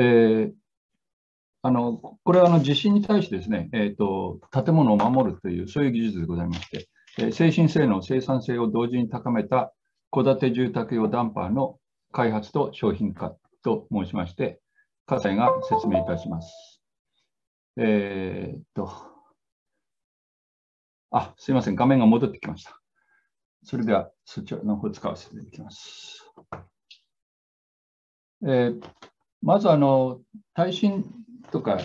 えー、あのこれはあの地震に対してですね、えーと、建物を守るという、そういう技術でございまして、えー、精神性能、生産性を同時に高めた戸建て住宅用ダンパーの開発と商品化と申しまして、葛西が説明いたします。えー、っと、あ、すいません、画面が戻ってきました。それでは、そちらの方使わせていただきます。えー、まず、あの、耐震とか、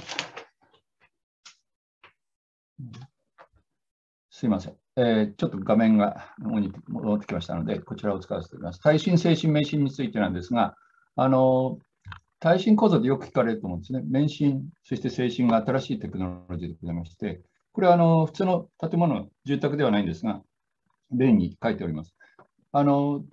すいません。えー、ちょっと画面が戻ってきましたので、こちらを使わせていただきます。耐震、精神、迷信についてなんですが、あの、耐震構造でよく聞かれると思うんですね。免震、そして精神が新しいテクノロジーでございまして、これはあの普通の建物、住宅ではないんですが、例に書いております。あの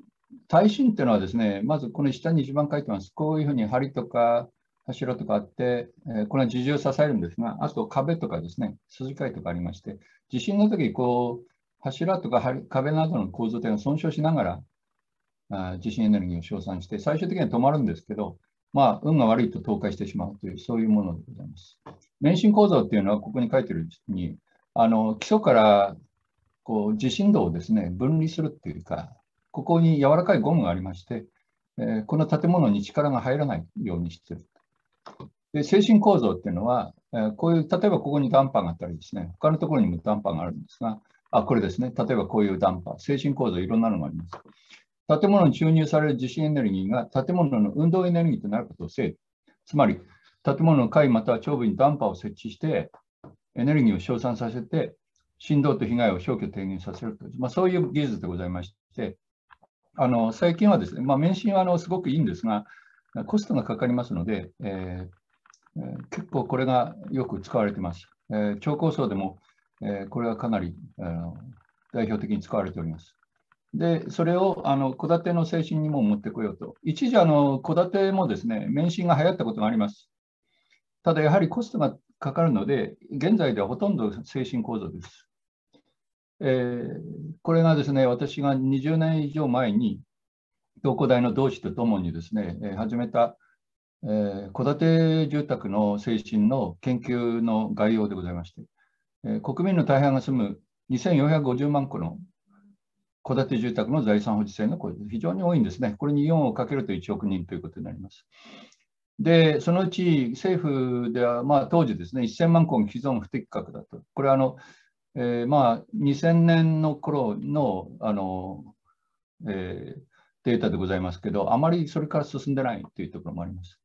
耐震っていうのはですね、まずこの下に一番書いてます。こういうふうに梁とか柱とかあって、えこれは自重を支えるんですが、あと壁とかですね、筋交いとかありまして、地震の時こう柱とか壁などの構造点が損傷しながらあ地震エネルギーを消散して、最終的には止まるんですけど、まあ、運が悪いと倒壊してしまうという、そういうものでございます。免震構造っていうのは、ここに書いてるうちに、あの基礎からこう地震動をですね分離するっていうか、ここに柔らかいゴムがありまして、えー、この建物に力が入らないようにしてる。で精神構造っていうのは、えー、こういう、例えばここにダンパーがあったりですね、他のところにもダンパーがあるんですが、あ、これですね、例えばこういうダンパー、精神構造いろんなのがあります。建物に注入される地震エネルギーが建物の運動エネルギーとなることを制御。つまり、建物の階または頂部にダンパーを設置して、エネルギーを消散させて、振動と被害を消去低減させるという、まあ、そういう技術でございまして、あの最近はですね、まあ、免震はあのすごくいいんですが、コストがかかりますので、えー、結構これがよく使われています。えー、超高層でも、えー、これはかなり、えー、代表的に使われております。で、それを戸建ての精神にも持ってこようと。一時、戸建てもですね、免震が流行ったことがあります。ただ、やはりコストがかかるので、現在ではほとんど精神構造です。えー、これがですね、私が20年以上前に、東工大の同志とともにですね、始めた戸、建て住宅の精神の研究の概要でございまして、えー、国民の大半が住む2450万戸の戸建て住宅の財産保持制の声非常に多いんですね。これに4をかけると1億人ということになります。で、そのうち政府では、まあ、当時ですね、1000万戸既存不適格だと。これはあの、えー、まあ、2000年の頃のあの、えー、データでございますけど、あまりそれから進んでないというところもあります。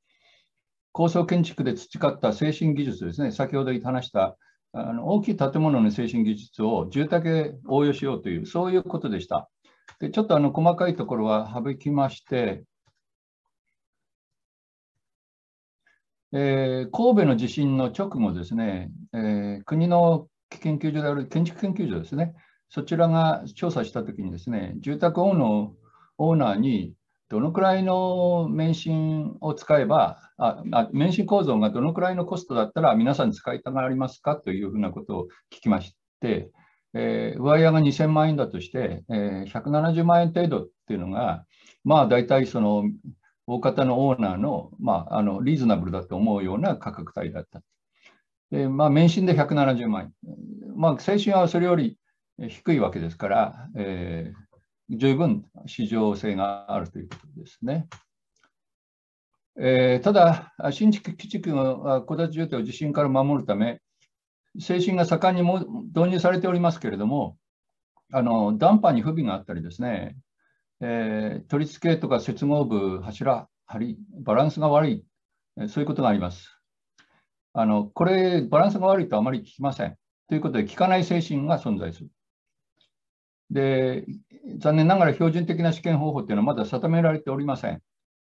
高層建築で培った精神技術ですね、先ほど話したあの大きい建物の精神技術を住宅へ応用しようという、そういうことでした。でちょっとあの細かいところは省きまして、えー、神戸の地震の直後ですね、えー、国の研究所である建築研究所ですね、そちらが調査したときにですね、住宅オーのオーナーにどのくらいの免震を使えばああ、免震構造がどのくらいのコストだったら皆さん使いたがりますか？というふうなことを聞きまして、えー、上屋が2000万円だとして、えー、170万円程度っていうのが、まあ大体その大方のオーナーの,、まあ、あのリーズナブルだと思うような価格帯だった。でまあ、免震で170万円。まあ、精神はそれより低いわけですから、えー、十分市場性があるということですね。えー、ただ、新築基地区の戸建て住宅を地震から守るため、精神が盛んにも導入されておりますけれども、あのダンパに不備があったりですね、えー、取り付けとか接合部、柱、梁、バランスが悪い、そういうことがあります。あのこれ、バランスが悪いとあまり聞きません。ということで、効かない精神が存在する。で、残念ながら標準的な試験方法というのはまだ定められておりません。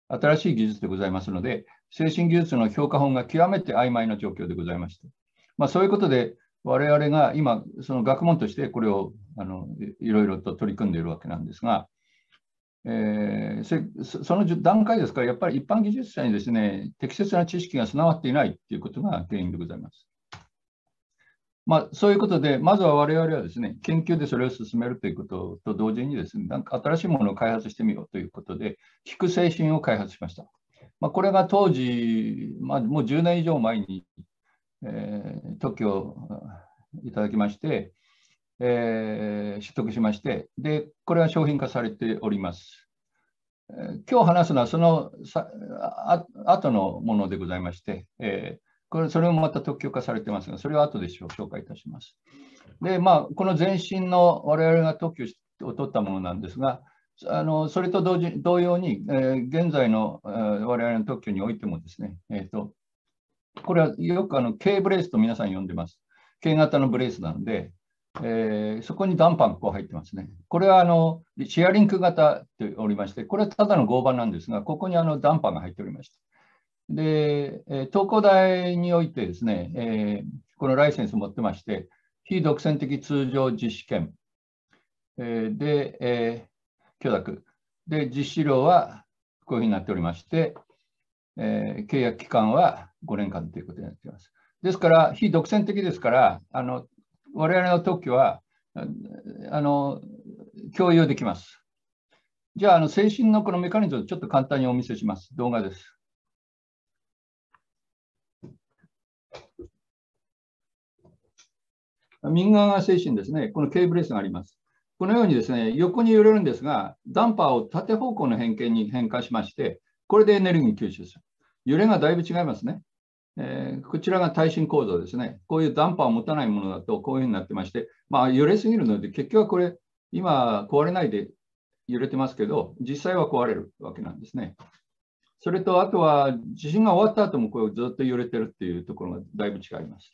新しい技術でございますので、精神技術の評価本が極めて曖昧な状況でございまして、まあ、そういうことで、我々が今、その学問としてこれをあのいろいろと取り組んでいるわけなんですが、えー、その段階ですから、やっぱり一般技術者にですね、適切な知識が備わっていないということが原因でございます。まあ、そういうことで、まずは我々はですね、研究でそれを進めるということと同時にですね、なんか新しいものを開発してみようということで、聞く精神を開発しました。まあ、これが当時、まあ、もう10年以上前に、えー、特許をいただきまして、えー、取得しまして、で、これは商品化されております。えー、今日話すのはそのさあ後のものでございまして、えー、これそれもまた特許化されてますが、それは後で紹介いたします。で、まあ、この前身の我々が特許を取ったものなんですが、あのそれと同時同様に、えー、現在の、えー、我々の特許においてもですね、えーと、これはよくあの K ブレースと皆さん呼んでます。K 型のブレースなので、えー、そこにダンパンがこう入ってますね。これはあのシェアリンク型っておりまして、これはただの合板なんですが、ここにあのダンパンが入っておりまして。で、えー、東工大においてですね、えー、このライセンスを持ってまして、非独占的通常実施権、えー、で、え許諾。で、実施料はこういうふうになっておりまして、え、契約期間は5年間ということになっています。ですから、非独占的ですから、あの我々の特許はあの共有できます。じゃあ、あの精神のこのメカニズムをちょっと簡単にお見せします。動画です。右側が精神ですね。このケーブレスがあります。このようにですね、横に揺れるんですが、ダンパーを縦方向の変形に変化しまして、これでエネルギー吸収する。揺れがだいぶ違いますね。えー、こちらが耐震構造ですね。こういうダンパーを持たないものだとこういうふうになってまして、まあ、揺れすぎるので、結局はこれ、今壊れないで揺れてますけど、実際は壊れるわけなんですね。それと、あとは地震が終わった後もこうずっと揺れてるっていうところがだいぶ違います。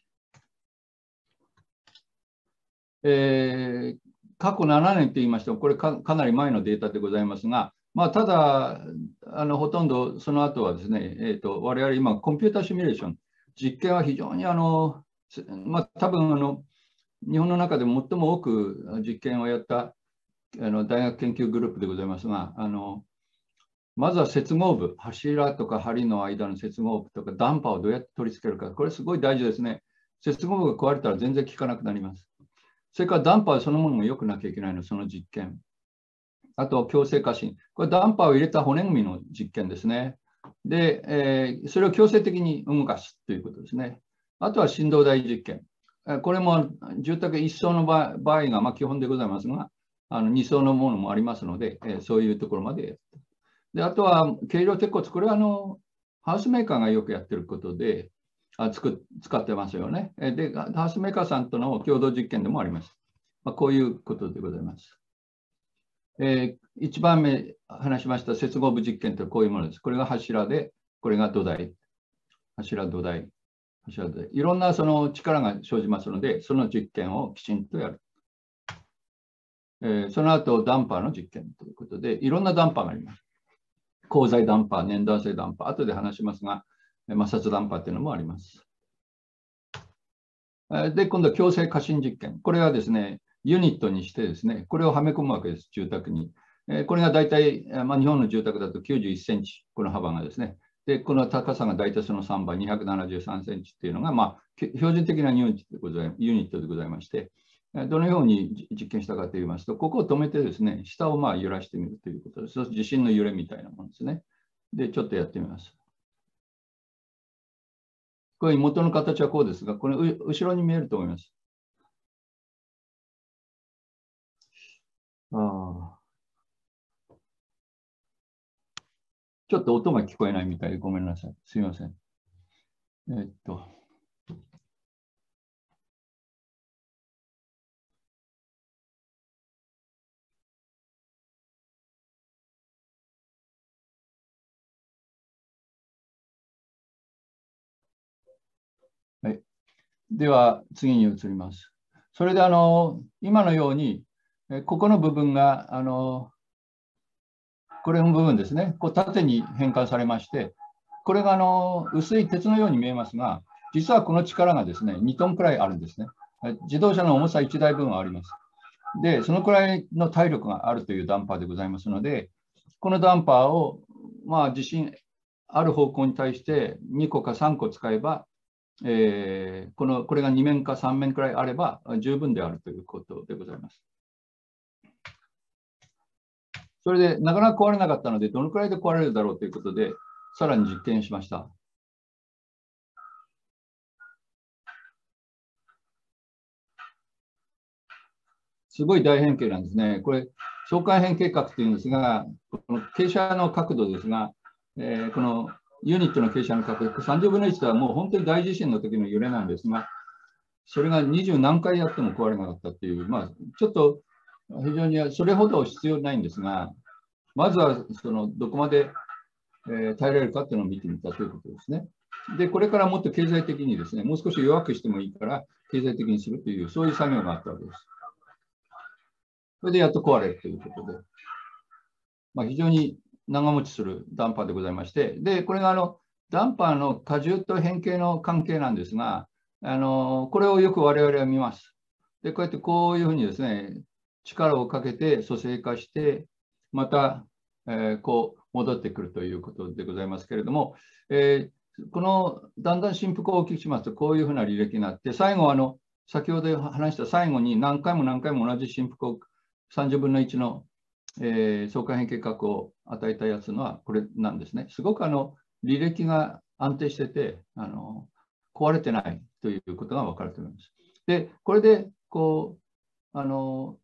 えー、過去7年と言いましても、これかなり前のデータでございますが、まあ、ただあの、ほとんどその後はですね、えーと、我々今、コンピュータシミュレーション、実験は非常にあの、まあ、多分あの日本の中で最も多く実験をやったあの大学研究グループでございますが、あのまずは接合部、柱とか梁の間の接合部とか、ダンパーをどうやって取り付けるか、これすごい大事ですね。接合部が壊れたら全然効かなくなります。それからダンパーそのものも良くなきゃいけないの、その実験。あとは、強制過信。これ、ダンパーを入れた骨組みの実験ですね。で、えー、それを強制的に動かすということですね。あとは振動台実験。これも住宅1層の場合がまあ基本でございますが、あの2層のものもありますので、えー、そういうところまでやった。であとは軽量鉄骨、これはあのハウスメーカーがよくやってることで、あつく使ってますよね。で、ハウスメーカーさんとの共同実験でもあります。まあ、こういうことでございます。えー、1番目話しました接合部実験とはこういうものです。これが柱で、これが土台。柱、土台。柱土台。いろんなその力が生じますので、その実験をきちんとやる。えー、その後、ダンパーの実験ということで、いろんなダンパーがあります。鋼材ダンパー、粘弾性ダンパー、後で話しますが、摩擦ダンパーっていうのもあります。で、今度は強制過信実験。これはですね、ユニットにしてですね、これをはめ込むわけです、住宅に。えこれが大体、まあ、日本の住宅だと91センチ、この幅がですね。で、この高さが大体その3倍、273センチっていうのが、まあ、標準的なユニットでございユニットでございまして、どのように実験したかといいますと、ここを止めてですね、下をまあ揺らしてみるということです。地震の揺れみたいなものですね。で、ちょっとやってみます。これ元の形はこうですが、これ後ろに見えると思います。あちょっと音が聞こえないみたいでごめんなさい。すみません。え、っと。はい、では次に移ります。それであの今のようにここの部分があのこれの部分ですね、こう縦に変換されまして、これがあの薄い鉄のように見えますが、実はこの力がですね2トンくらいあるんですね。自動車の重さ1台分はあります。で、そのくらいの体力があるというダンパーでございますので、このダンパーを、まあ、地震ある方向に対して2個か3個使えば、えー、このこれが2面か3面くらいあれば十分であるということでございます。それで、なかなか壊れなかったので、どのくらいで壊れるだろうということで、さらに実験しました。すごい大変形なんですね。これ、相関変形角というんですが、この傾斜の角度ですが、えー、このユニットの傾斜の角度、30分の1とはもう本当に大地震の時の揺れなんですが、それが20何回やっても壊れなかったっていう、まあ、ちょっと非常にそれほど必要ないんですが、まずはそのどこまで、え耐えられるかっていうのを見てみたということですね。で、これからもっと経済的にですね、もう少し弱くしてもいいから、経済的にするという、そういう作業があったわけです。それでやっと壊れるということで、まあ、非常に長持ちするダンパーでございまして、で、これがあのダンパーの荷重と変形の関係なんですが、あのこれをよく我々は見ます。で、こうやってこういうふうにですね、力をかけて蘇生化して、また、えー、こう戻ってくるということでございますけれども、えー、このだんだん振幅を大きくしますと、こういうふうな履歴になって、最後あの、先ほど話した最後に何回も何回も同じ振幅を30分の1の、えー、相関変形角を与えたやつのはこれなんですね。すごくあの履歴が安定しててあの壊れてないということが分かると思います。で、これでこうあの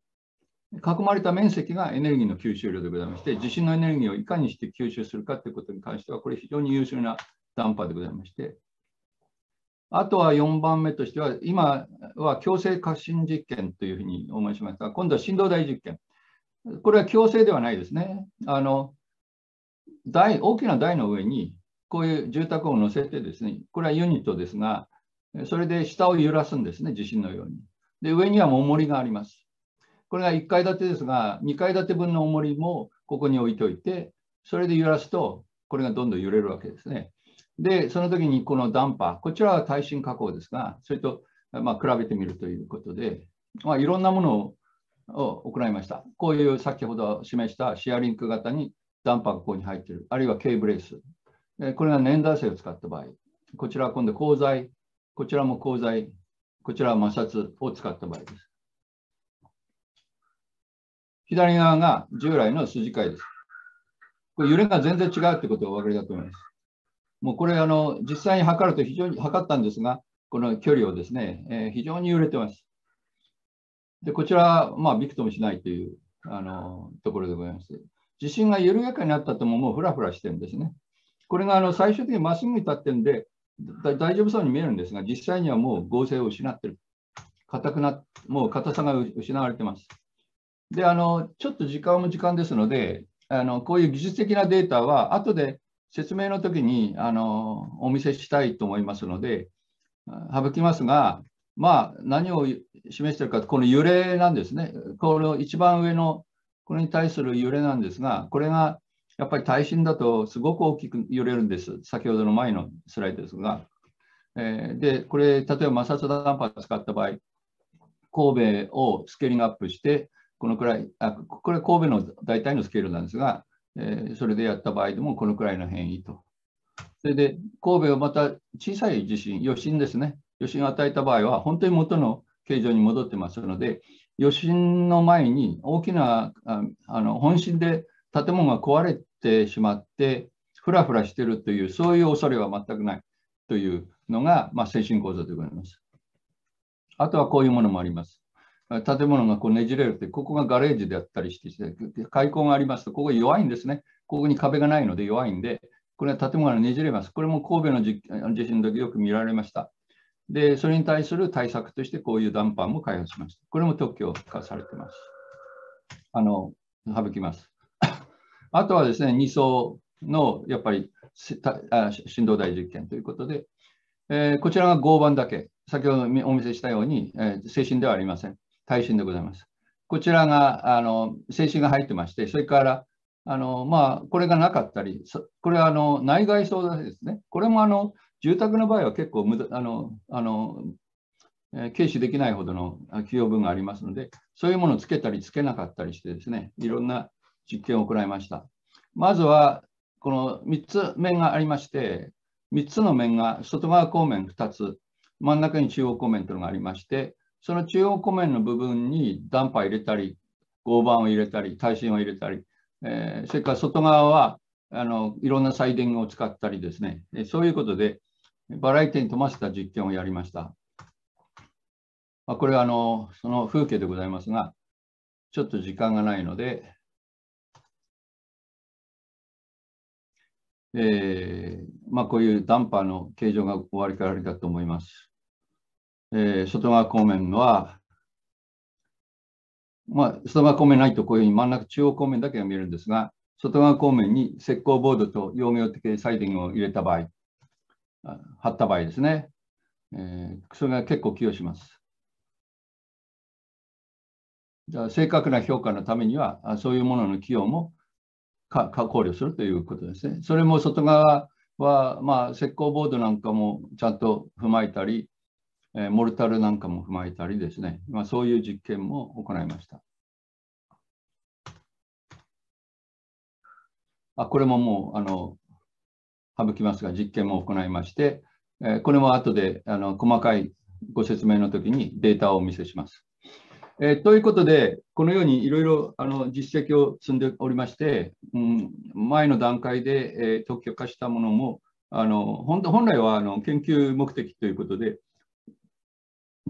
囲まれた面積がエネルギーの吸収量でございまして、地震のエネルギーをいかにして吸収するかということに関しては、これ非常に優秀なダンパーでございまして、あとは4番目としては、今は強制過信実験というふうに思いしましたが、今度は振動大実験。これは強制ではないですね。あの台大きな台の上にこういう住宅を乗せてですね、これはユニットですが、それで下を揺らすんですね、地震のように。で、上には重りがあります。これが1階建てですが、2階建て分の重りもここに置いておいて、それで揺らすと、これがどんどん揺れるわけですね。で、その時にこのダンパー、こちらは耐震加工ですが、それと、まあ、比べてみるということで、まあ、いろんなものを行いました。こういう先ほど示したシェアリンク型にダンパーがここに入っている、あるいは K ブレース。これが年代性を使った場合、こちらは今度鋼材、こちらも鋼材、こちらは摩擦を使った場合です。左側が従来の筋交いです。これ揺れが全然違うということがお分かりだと思います。もうこれあの、実際に測ると非常に測ったんですが、この距離をですね、えー、非常に揺れてます。で、こちらは、まあ、びくともしないというあのところでございます。地震が緩やかになったとももうふらふらしてるんですね。これがあの最終的にまっすぐに立ってるんで大丈夫そうに見えるんですが、実際にはもう合成を失ってる。硬くなもう硬さが失われてます。で、あの、ちょっと時間も時間ですので、あのこういう技術的なデータは後で説明の時にあのお見せしたいと思いますので、省きますが、まあ、何を示しているかこの揺れなんですね。この一番上のこれに対する揺れなんですが、これがやっぱり耐震だとすごく大きく揺れるんです。先ほどの前のスライドですが。えー、で、これ、例えば摩擦ダンパー使った場合、神戸をスケーリングアップして、このくらい、あこれ神戸の大体のスケールなんですが、えー、それでやった場合でもこのくらいの変異と。それで神戸をまた小さい地震、余震ですね。余震を与えた場合は本当に元の形状に戻ってますので、余震の前に大きなあの本震で建物が壊れてしまって、ふらふらしているという、そういう恐れは全くないというのが、まあ、精神構造でございます。あとはこういうものもあります。建物がこうねじれるって、ここがガレージであったりして、開口がありますと、ここ弱いんですね。ここに壁がないので弱いんで、これは建物がねじれます。これも神戸の地震の時よく見られました。で、それに対する対策としてこういうダンパーも開発しました。これも特許化されてます。あの、省きます。あとはですね、2層のやっぱり振動大実験ということで、えー、こちらが合板だけ、先ほどお見せしたように、えー、精神ではありません。耐震でございます。こちらがあの精神が入ってまして、それからあの、まあ、これがなかったり、これはあの内外装ですね。これもあの住宅の場合は結構無駄あのあの、え、軽視できないほどの給与分がありますので、そういうものをつけたりつけなかったりしてですね、いろんな実験を行いました。まずは、この3つ面がありまして、3つの面が外側後面2つ、真ん中に中央後面というのがありまして、その中央後面の部分にダンパー入れたり、合板を入れたり、耐震を入れたり、えー、それから外側はあのいろんな再電を使ったりですね、そういうことでバラエティに富ませた実験をやりました。まあ、これはあのその風景でございますが、ちょっと時間がないので、えーまあ、こういうダンパーの形状が終わりからありだと思います。えー、外側光面は、まあ、外側光面ないとこういうふうに真ん中中央光面だけが見えるんですが、外側光面に石膏ボードと溶明的サイディングを入れた場合、貼った場合ですね、えー、それが結構寄与します。じゃあ正確な評価のためには、そういうものの寄与もか考慮するということですね。それも外側は、まあ、石膏ボードなんかもちゃんと踏まえたり、えモルタルなんかも踏まえたりですね、まあ、そういう実験も行いました。あこれももうあの省きますが、実験も行いまして、えこれも後であの細かいご説明の時にデータをお見せします。えー、ということで、このようにいろいろあの実績を積んでおりまして、うん、前の段階で、えー、特許化したものも、あの本本来はあの研究目的ということで、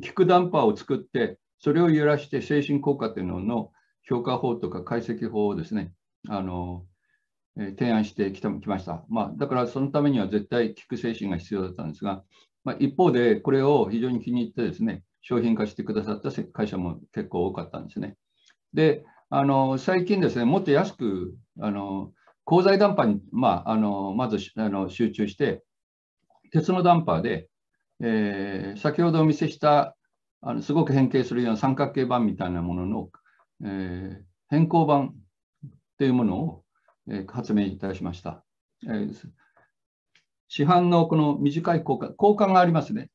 キクダンパーを作って、それを揺らして精神効果というのの評価法とか解析法をですね、あのえ、提案してきたきました。まあ、だからそのためには絶対聞く精神が必要だったんですが、まあ、一方でこれを非常に気に入ってですね、商品化してくださった会社も結構多かったんですね。で、あの最近ですね、もっと安く、あの鋼材ダンパーに、まあ、あのまずあの集中して、鉄のダンパーで、えー、先ほどお見せしたあのすごく変形するような三角形板みたいなものの、えー、変更板というものを、えー、発明いたしました。えー、市販のこの短い交換、交換がありますね。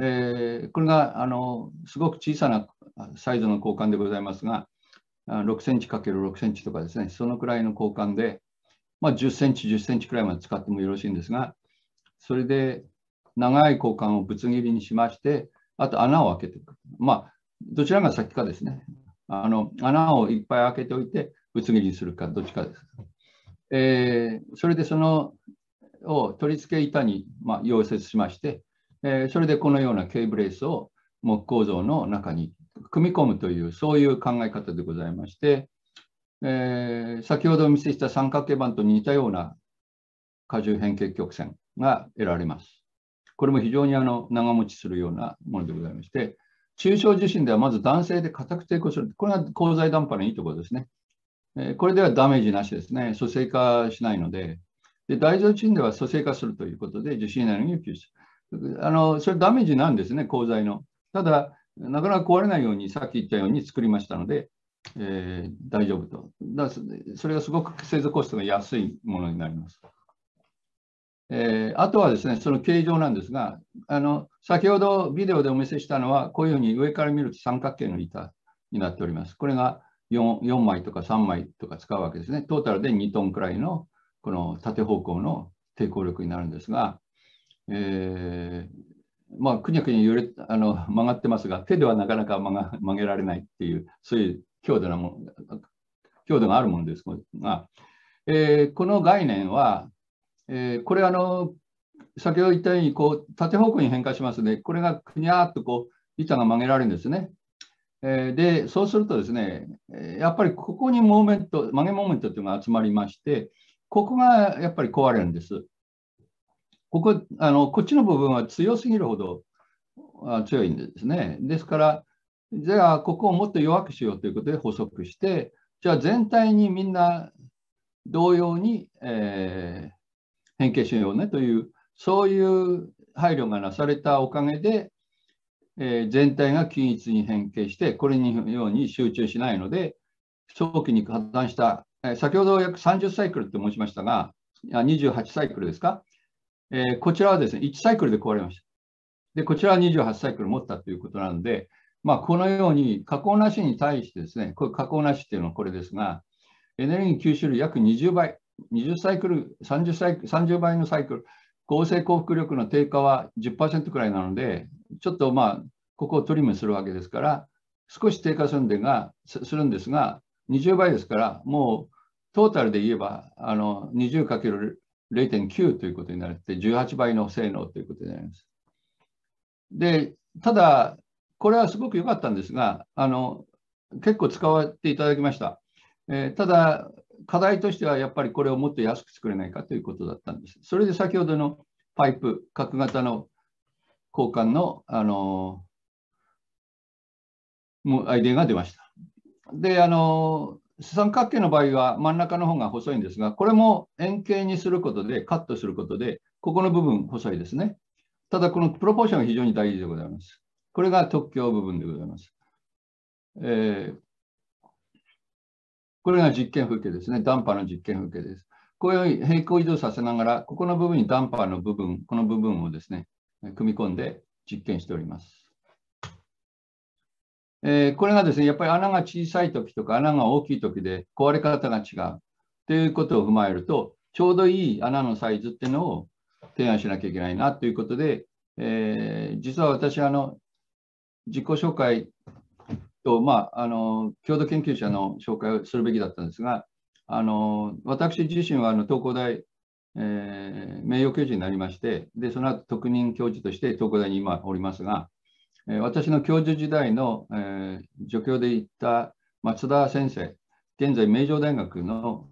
えー、これがあのすごく小さなサイズの交換でございますが、6センチ ×6 センチとかですね、そのくらいの交換で、まあ、10センチ、10センチくらいまで使ってもよろしいんですが、それで長い交換をぶつ切りにしまして、あと穴を開けていく。まあ、どちらが先かですね。あの穴をいっぱい開けておいて、ぶつ切りにするか、どっちかです。えー、それでそのを取り付け板に、まあ、溶接しまして、えー、それでこのようなケーブレースを木構造の中に組み込むという、そういう考え方でございまして、えー、先ほどお見せした三角形板と似たような荷重変形曲線が得られます。これも非常にあの長持ちするようなものでございまして、中小地震ではまず男性で固く抵抗する。これが鋼材ダンパのいいところですね。え、これではダメージなしですね。蘇生化しないので、で大腸地震では蘇生化するということで、受信エネルギーを吸収。あのそれダメージなんですね、鋼材の。ただ、なかなか壊れないように、さっき言ったように作りましたので、えー、大丈夫とだ。それがすごく製造コストが安いものになります。えー、あとはですね、その形状なんですが、あの先ほどビデオでお見せしたのは、こういうふうに上から見ると三角形の板になっております。これが 4, 4枚とか3枚とか使うわけですね。トータルで2トンくらいのこの縦方向の抵抗力になるんですが、えー、まあ、くにゃくにゃ揺れあの曲がってますが、手ではなかなか曲が曲げられないっていう、そういう強度なも強度があるものですが、えー、この概念は、えー、これあの、先ほど言ったようにこう縦方向に変化しますので、これがくにゃーっとこう板が曲げられるんですね。えー、で、そうするとですね、やっぱりここにモーメント、曲げモーメントというのが集まりまして、ここがやっぱり壊れるんです。ここあのこっちの部分は強すぎるほど強いんですね。ですから、じゃあここをもっと弱くしようということで補足して、じゃあ全体にみんな同様に、えー、変形しようねという、そういう配慮がなされたおかげで、えー、全体が均一に変形して、これにように集中しないので、早期に破綻した、えー、先ほど約30サイクルって申しましたが、28サイクルですか、えー、こちらはですね、1サイクルで壊れました。で、こちらは28サイクル持ったということなので、まあ、このように加工なしに対してですね、これ加工なしっていうのはこれですが、エネルギー吸収量約20倍、20サイクル、30, サイクル30倍のサイクル、合成幸福力の低下は10%くらいなので、ちょっとまあ、ここをトリムするわけですから、少し低下するんでがするんですが、20倍ですから、もうトータルで言えば、あの 20× 0.9ということになって18倍の性能ということになります。で、ただ、これはすごく良かったんですが、あの結構使っていただきました。えー、ただ、課題としてはやっぱりこれをもっと安く作れないかということだったんです。それで先ほどのパイプ、角型の交換の、あのー、アイデアが出ました。で、あのー、三角形の場合は真ん中の方が細いんですが、これも円形にすることで、カットすることで、ここの部分細いですね。ただ、このプロポーションが非常に大事でございます。これが特許部分でございます。えー、これが実験風景ですね。ダンパーの実験風景です。こういう平行移動させながら、ここの部分にダンパーの部分、この部分をですね、組み込んで実験しております。えー、これがですね、やっぱり穴が小さい時とか穴が大きい時で壊れ方が違うということを踏まえると、ちょうどいい穴のサイズっていうのを提案しなきゃいけないなということで、えー、実は私、あの、自己紹介と、まあ、あの、共同研究者の紹介をするべきだったんですが、あの、私自身はあの東工大、えー、名誉教授になりまして、で、その後特任教授として東工大に今おりますが、えー、私の教授時代の、えー、助教で行った松田先生、現在名城大学の、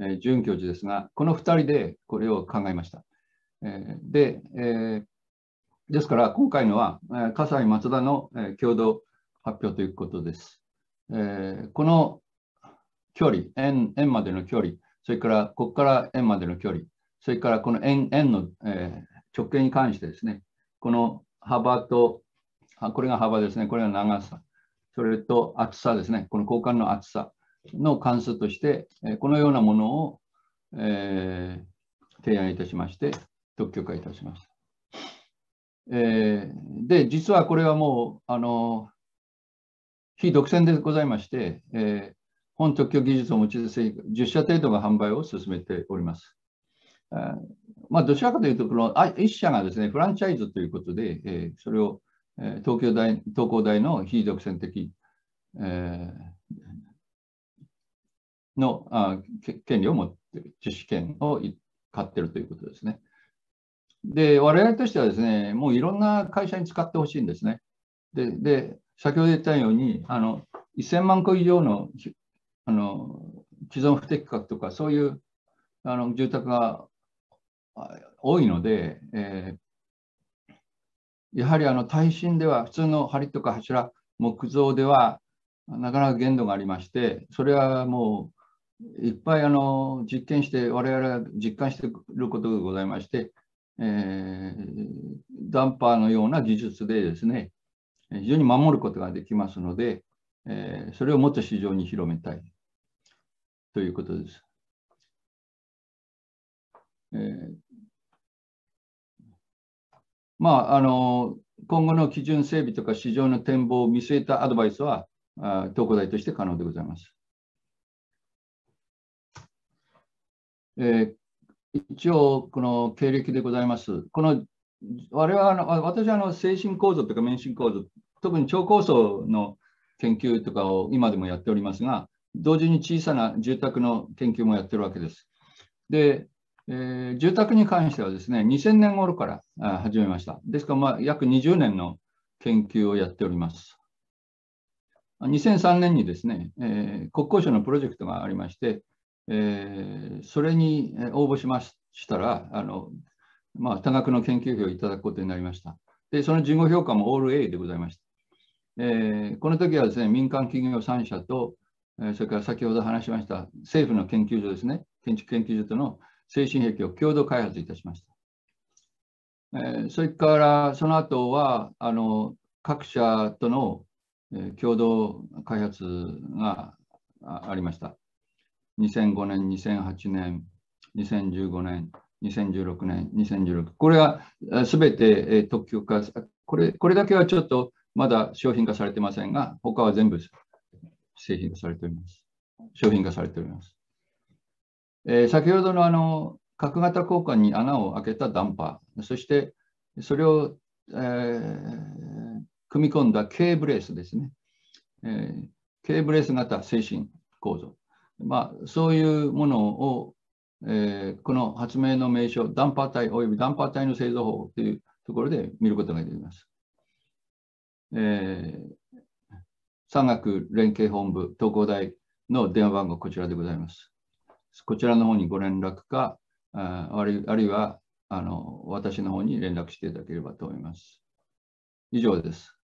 えー、准教授ですが、この2人でこれを考えました。えー、で、えー、ですから今回のは、え、葛西松田の、えー、共同発表ということです。えー、この距離円、円までの距離、それからここから円までの距離、それからこの円円の、えー、直径に関してですね、この幅と、これが幅ですね、これが長さ、それと厚さですね、この交換の厚さの関数として、えこのようなものを、えー、提案いたしまして、特許化いたしました。えー、で、実はこれはもう、あの、非独占でございまして、えー、本特許技術を用いて10社程度が販売を進めております。えー、まあ、どちらかというと、この1社がですね、フランチャイズということで、えー、それを、えー、東京大、東工大の非独占的、えー、のあ権利を持っている、知識権を買っているということですね。で、我々としてはですね、もういろんな会社に使ってほしいんですね。で、で先ほど言ったように、あの1000万個以上のあの既存不適格とか、そういうあの住宅が多いので、えー、やはりあの耐震では、普通の梁とか柱、木造ではなかなか限度がありまして、それはもういっぱいあの実験して、我々は実感していることがございまして、えー、ダンパーのような技術でですね、非常に守ることができますので、えー、それをもっと市場に広めたいということです。えー、まあ、あの、今後の基準整備とか市場の展望を見据えたアドバイスは、あ東工大として可能でございます。えー、一応、この経歴でございます。この我々は私はあの精神構造とか免震構造、特に超高層の研究とかを今でもやっておりますが、同時に小さな住宅の研究もやってるわけです。で、えー、住宅に関してはですね、2000年頃から始めました。ですから、まあ、約20年の研究をやっております。2003年にですね、えー、国交省のプロジェクトがありまして、えー、それに応募しましたら、あのまあ、多額の研究費をいただくことになりました。で、その事後評価もオール A でございました。えー、この時はですね、民間企業3社と、えー、それから先ほど話しました政府の研究所ですね、建築研究所との精神兵器を共同開発いたしました。えー、それからその後はあの各社との、えー、共同開発がありました。2005年、2008年、2015年、2016年、2016。これはすべてえ特許化、これこれだけはちょっとまだ商品化されてませんが、他は全部製品化されております。商品化されております。えー、先ほどのあの角型交換に穴を開けたダンパー、そしてそれを、えー、組み込んだ K ブレースですね。えー、K ブレース型精神構造。まあ、そういうものを、えー、この発明の名称、ダンパー体及びダンパー体の製造法というところで見ることができます。えー、産学連携本部東工大の電話番号こちらでございます。こちらの方にご連絡か、ああるいはあの私の方に連絡していただければと思います。以上です。